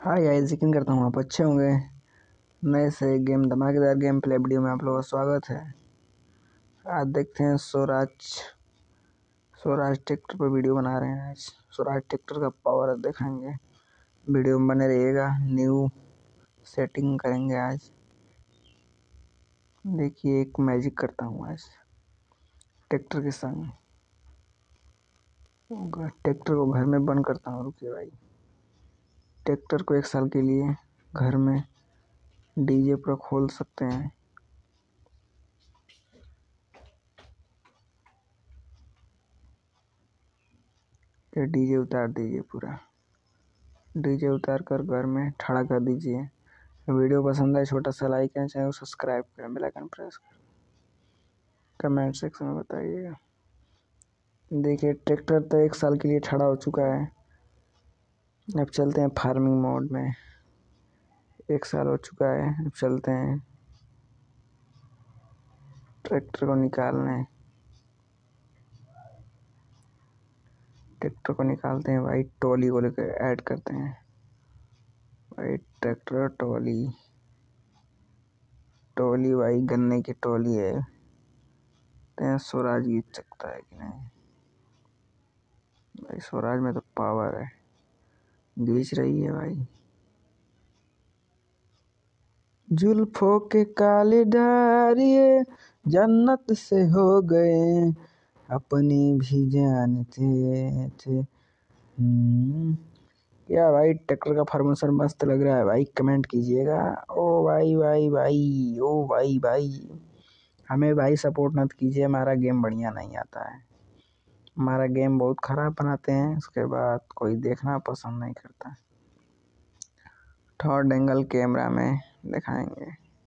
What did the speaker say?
Hi guys यकीन करता हूँ आप अच्छे होंगे। नए से गेम, धमाकेदार गेम प्ले वीडियो में आप लोगों का स्वागत है। आज देखते हैं स्वराज स्वराज ट्रैक्टर पर वीडियो बना रहे हैं आज। स्वराज ट्रैक्टर का पावर दिखाएँगे। वीडियो में बने रहिएगा न्यू सेटिंग करेंगे आज। देखिए, एक मैजिक करता हूँ आज, ट्रैक्टर के संग। ट्रैक्टर को घर में बंद करता हूँ, रुकिए भाई। ट्रैक्टर को एक साल के लिए घर में डीजे पर खोल सकते हैं। ये डीजे उतार दीजिए पूरा। डीजे उतार कर घर में खड़ा कर दीजिए। वीडियो पसंद आए, छोटा सा लाइक करें, चैनल सब्सक्राइब करें, बेल आइकन प्रेस करें। कमेंट सेक्शन में बताइएगा। देखिए, ट्रैक्टर तो एक साल के लिए खड़ा हो चुका है। अब चलते हैं फ़ार्मिंग मोड में। एक साल हो चुका है, अब चलते हैं। ट्रैक्टर को निकालने। ट्रैक्टर को निकालते हैं वाइट टोली को लेकर ऐड करते हैं। वाइट ट्रैक्टर टोली टोली भाई गन्ने की टोली है। तो स्वराज गीत सकता है कि नहीं? भाई स्वराज में तो घींच रही है भाई। जुल्फों के काले डारिये जन्नत से हो गए अपनी भी जानते थे हम्म, क्या भाई ट्रैक्टर का फॉर्मेशन मस्त लग रहा है भाई कमेंट कीजिएगा। ओ भाई भाई भाई ओ भाई भाई हमें भाई सपोर्ट मत कीजिए हमारा गेम बढ़िया नहीं आता है। हमारा गेम बहुत ख़राब बनाते हैं, उसके बाद कोई देखना पसंद नहीं करता। थर्ड एंगल कैमरा में दिखाएँगे।